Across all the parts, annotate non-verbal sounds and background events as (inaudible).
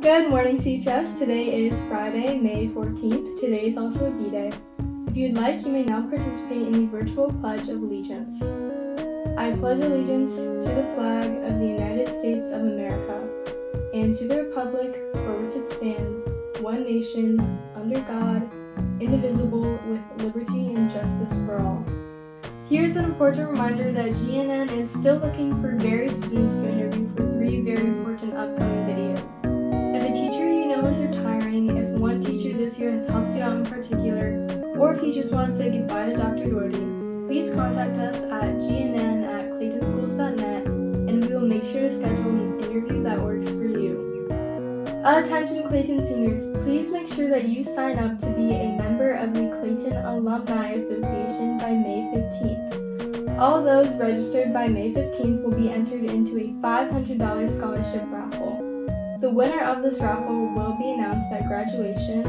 Good morning, CHS. Today is Friday, May 14th. Today is also a B-Day. If you'd like, you may now participate in the virtual Pledge of Allegiance. I pledge allegiance to the flag of the United States of America and to the republic for which it stands, one nation, under God, indivisible, with liberty and justice for all. Here's an important reminder that GNN is still looking for various students to interview for three very important upcoming know is retiring, if one teacher this year has helped you out in particular, or if you just want to say goodbye to Dr. Doherty, please contact us at gnn at claytonschools.net and we will make sure to schedule an interview that works for you. Uh, Attention Clayton seniors, please make sure that you sign up to be a member of the Clayton Alumni Association by May 15th. All those registered by May 15th will be entered into a $500 scholarship raffle. The winner of this raffle will be announced at graduation,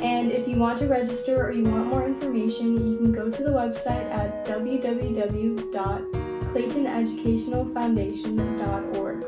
and if you want to register or you want more information, you can go to the website at www.claytoneducationalfoundation.org.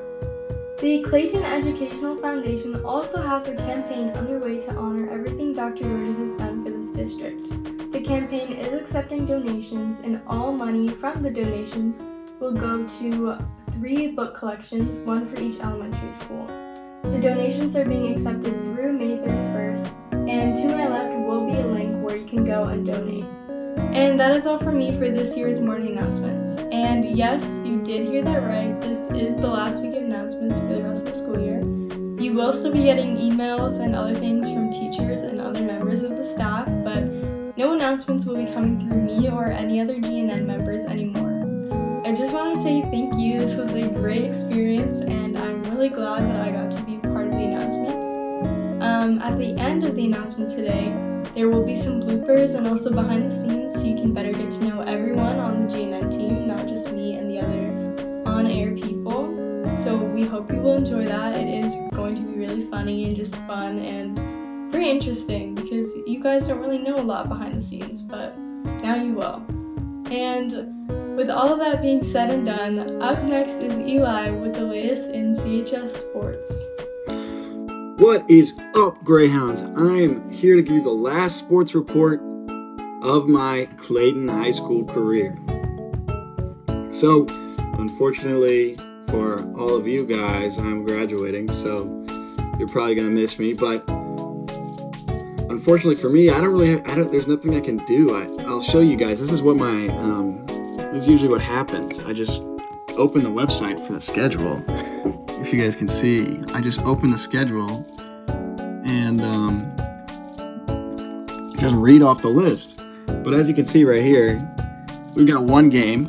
The Clayton Educational Foundation also has a campaign underway to honor everything Dr. Doherty has done for this district. The campaign is accepting donations, and all money from the donations will go to three book collections, one for each elementary school. The donations are being accepted through May 31st, and to my left will be a link where you can go and donate. And that is all from me for this year's morning announcements. And yes, you did hear that right. This is the last week of announcements for the rest of the school year. You will still be getting emails and other things from teachers and other members of the staff, but no announcements will be coming through me or any other GNN members anymore. I just want to say thank you. This was a great experience, and I'm really glad that I got to be part of the announcements. Um, at the end of the announcements today, there will be some bloopers and also behind the scenes so you can better get to know everyone on the GNN team, not just me and the other on air people. So we hope you will enjoy that. It is going to be really funny and just fun and very interesting because you guys don't really know a lot behind the scenes, but now you will. And with all of that being said and done, up next is Eli with the latest in CHS sports. What is up, Greyhounds? I'm here to give you the last sports report of my Clayton High School career. So, unfortunately for all of you guys, I'm graduating, so you're probably gonna miss me. But unfortunately for me, I don't really, I don't. There's nothing I can do. I, I'll show you guys. This is what my, um, this is usually what happens. I just open the website for the schedule if you guys can see, I just open the schedule and um, just read off the list. But as you can see right here, we've got one game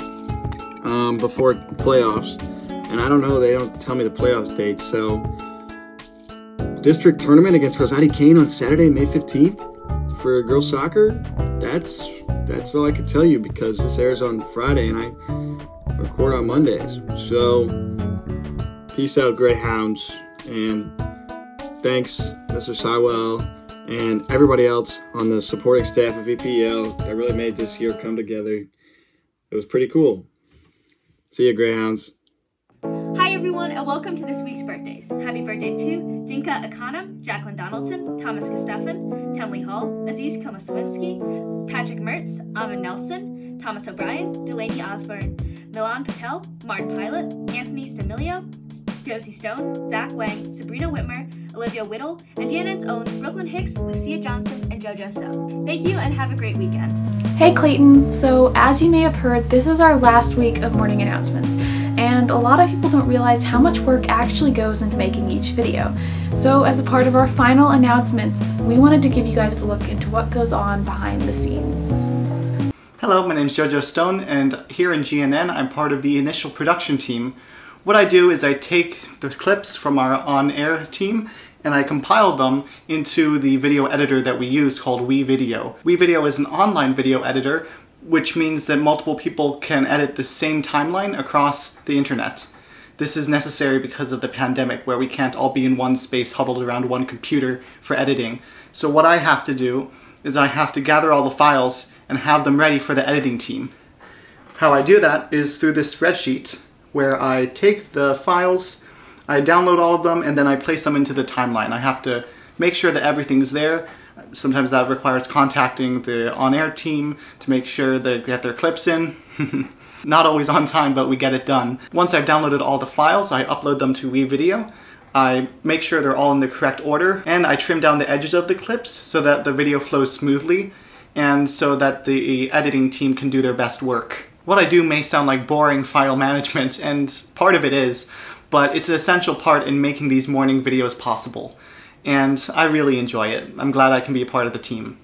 um, before playoffs, and I don't know, they don't tell me the playoffs date. So, district tournament against Rosati-Kain on Saturday, May 15th for girls soccer. That's that's all I can tell you because this airs on Friday and I record on Mondays. So, peace out, Greyhounds, and thanks, Mr. Sywell, and everybody else on the supporting staff of EPL that really made this year come together. It was pretty cool. See you, Greyhounds. Everyone, and welcome to this week's birthdays. Happy birthday to Dinka Akanam, Jacqueline Donaldson, Thomas Gustafson, Tenley Hall, Aziz Komaswinski, Patrick Mertz, Amon Nelson, Thomas O'Brien, Delaney Osborne, Milan Patel, Martin Pilot, Anthony Stamilio, Josie Stone, Zach Wang, Sabrina Whitmer, Olivia Whittle, and GNN's own Brooklyn Hicks, Lucia Johnson, and JoJo So. Thank you and have a great weekend. Hey Clayton, so as you may have heard, this is our last week of morning announcements, and a lot of people don't realize how much work actually goes into making each video. So as a part of our final announcements, we wanted to give you guys a look into what goes on behind the scenes. Hello, my name is JoJo Stone, and here in GNN, I'm part of the initial production team. What I do is I take the clips from our on-air team and I compile them into the video editor that we use called WeVideo. WeVideo is an online video editor, which means that multiple people can edit the same timeline across the internet. This is necessary because of the pandemic, where we can't all be in one space huddled around one computer for editing. So what I have to do is I have to gather all the files and have them ready for the editing team. How I do that is through this spreadsheet where I take the files, I download all of them and then I place them into the timeline. I have to make sure that everything's there. Sometimes that requires contacting the on-air team to make sure they get their clips in. (laughs) Not always on time, but we get it done. Once I've downloaded all the files, I upload them to WeVideo. I make sure they're all in the correct order, and I trim down the edges of the clips so that the video flows smoothly, and so that the editing team can do their best work. What I do may sound like boring file management, and part of it is, but it's an essential part in making these morning videos possible. And I really enjoy it. I'm glad I can be a part of the team.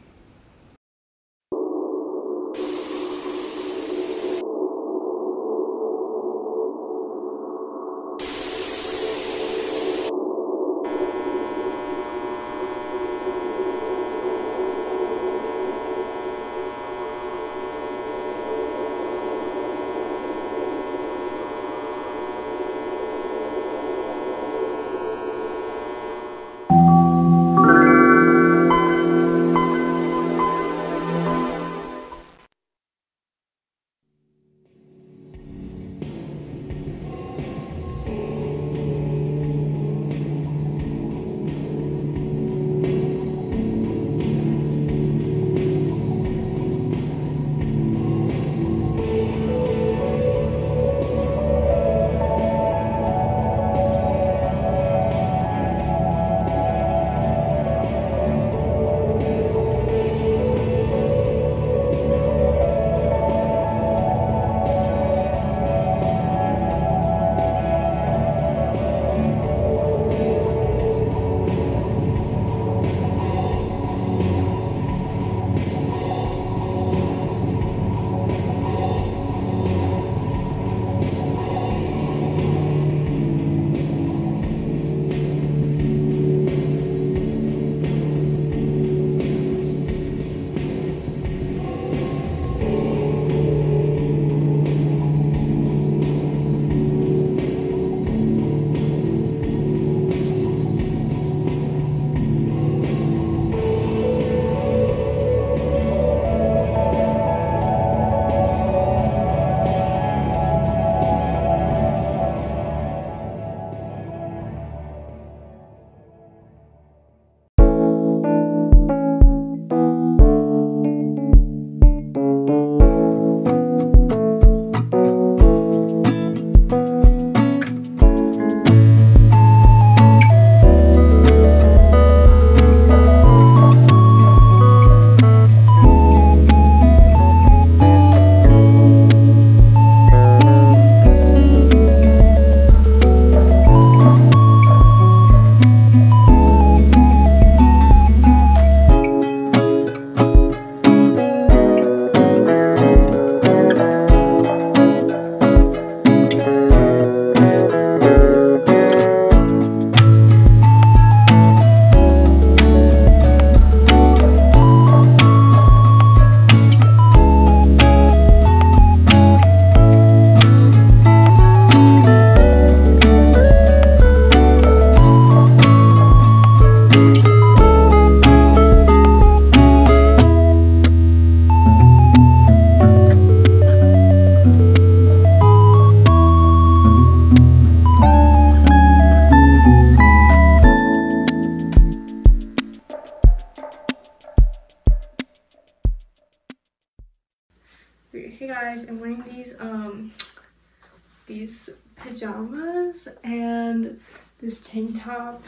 These pajamas and this tank top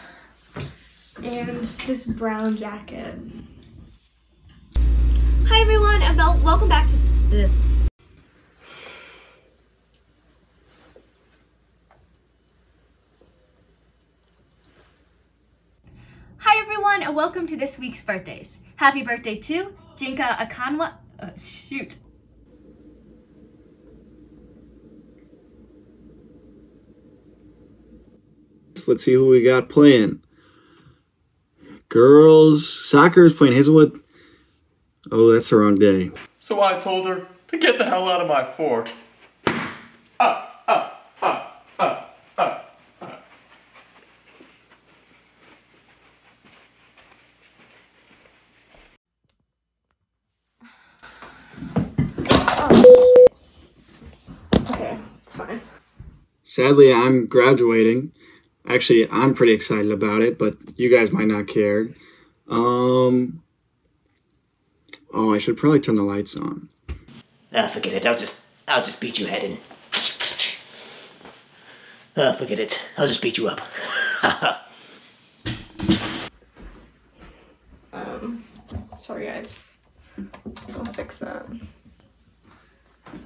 and this brown jacket. Hi everyone, and wel- welcome back to the. Hi everyone, and welcome to this week's birthdays. Happy birthday to Jinka Akanwa. Uh, shoot. Let's see who we got playing. Girls soccer is playing Hazelwood. Oh, that's the wrong day. So I told her to get the hell out of my fort. Ah, ah, ah, ah, ah, ah. Okay, it's fine. Sadly, I'm graduating. Actually, I'm pretty excited about it, but you guys might not care. Um. Oh, I should probably turn the lights on. Ah, forget it. I'll just, I'll just beat you head in. Ah, forget it. I'll just beat you up. (laughs) Um, sorry guys. I'll fix that.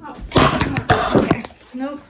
Oh, okay. Nope.